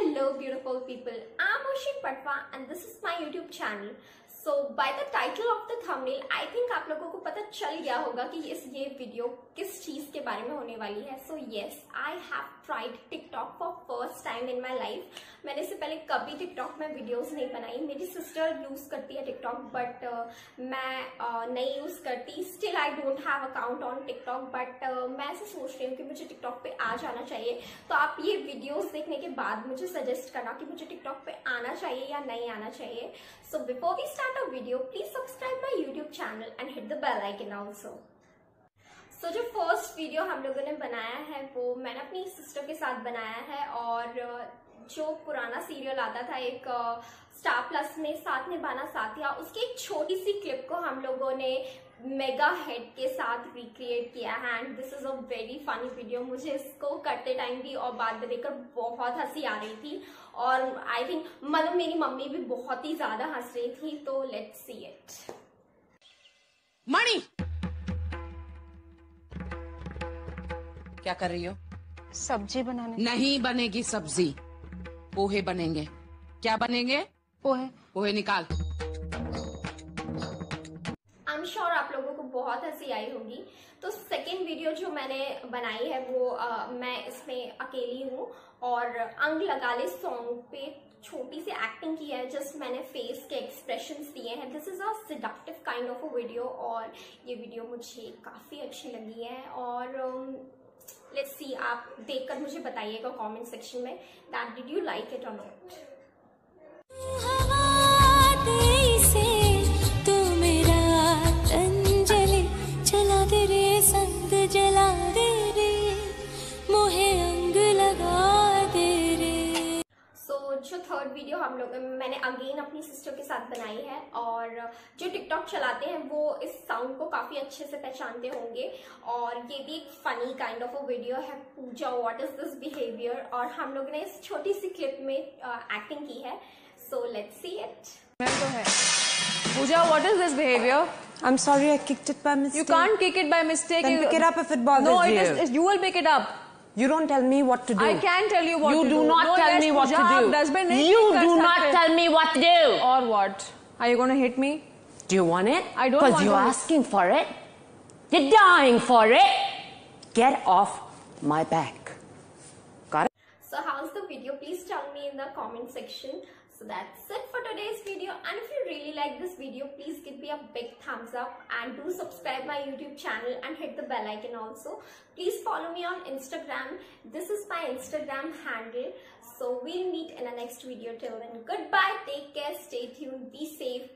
Hello beautiful people, I'm Oshik Patwa and this is my YouTube channel. So by the title of the thumbnail, I think आप लोगों को पता चल गया होगा कि इस ये वीडियो किस चीज़ के बारे में होने वाली है। So yes I have tried TikTok for first time in my life मैंने इससे पहले कभी टिकटॉक में वीडियोस नहीं बनाई। मेरी सिस्टर यूज़ करती है टिकटॉक बट uh, मैं uh, नहीं यूज़ करती। Still I don't have account on TikTok but मैं ऐसे सोच रही हूँ कि मुझे टिकटॉक पे आ जाना चाहिए। तो आप ये वीडियोस देखने के बाद मुझे सजेस्ट करना कि मुझे टिकटॉक पे आना चाहिए या नहीं आना चाहिए। So before we start a video please subscribe my YouTube channel and hit the bell icon also so जो फ़र्स्ट वीडियो हम लोगों ने बनाया है, वो मैंने अपनी सिस्टर के साथ बनाया है और जो पुराना सीरियल आता था एक स्टार प्लस में साथ निभाना साथिया उसकी एक छोटी सी क्लिप को हम लोगों ने मेगा हेड के साथ रिक्रिएट किया। है and this is a very funny video मुझे इसको करते टाइम भी और बाद में देखकर बहुत हँसी आ रही थी। और आई थिंक मतलब मेरी मम्मी भी बहुत ही ज़्यादा हंस रही थी तो लेट्स सी इट मणि! क्या कर रही हो? सब्ज़ी बनाने। नहीं बनेगी सब्ज़ी। पोहे बनेंगे। क्या बनेंगे? पोहे। पोहे निकाल। आई एम श्योर आप लोगों को बहुत हँसी आई होगी। तो सेकेंड वीडियो जो मैंने बनाई है वो आ, मैं इसमें अकेली हूँ और अंग लगा ले सॉन्ग पे। छोटी सी एक्टिंग की है जस्ट मैंने फेस के एक्सप्रेशन दिए हैं। This is a seductive kind of a video और ये वीडियो मुझे काफ़ी अच्छी लगी है और लेट्स सी आप देखकर मुझे बताइएगा कमेंट सेक्शन में that did you like it और नॉट वीडियो हम लोग मैंने अगेन अपनी सिस्टर के साथ बनाई है और जो टिकटॉक चलाते हैं वो इस साउंड को काफ़ी अच्छे से पहचानते होंगे और ये भी एक funny kind of a video है Pooja what is this behaviour और हम लोग ने इस छोटी सी क्लिप में एक्टिंग की है सो लेट्स सी इट तो Pooja, what is this behavior? I'm sorry, I kicked it by mistake. You can't kick it by mistake. Then you, pick it up if it bothers no, you. No, it is. You will pick it up. You don't tell me what to do. I can tell you what you to do. You do not tell me what to do. You do not tell me what to do. Or what? Are you going to hit me? Do you want it? I don't Because you're asking for it. You're dying for it. Get off my back. Got it? So how's the video? Please tell me in the comment section. So that's it for today's video. And if you really like this video, please give me a big thumbs up and do subscribe my YouTube channel and hit the bell icon also. Please follow me on Instagram. This is my Instagram handle. So we'll meet in the next video. Till then, goodbye. Take care. Stay tuned. Be safe.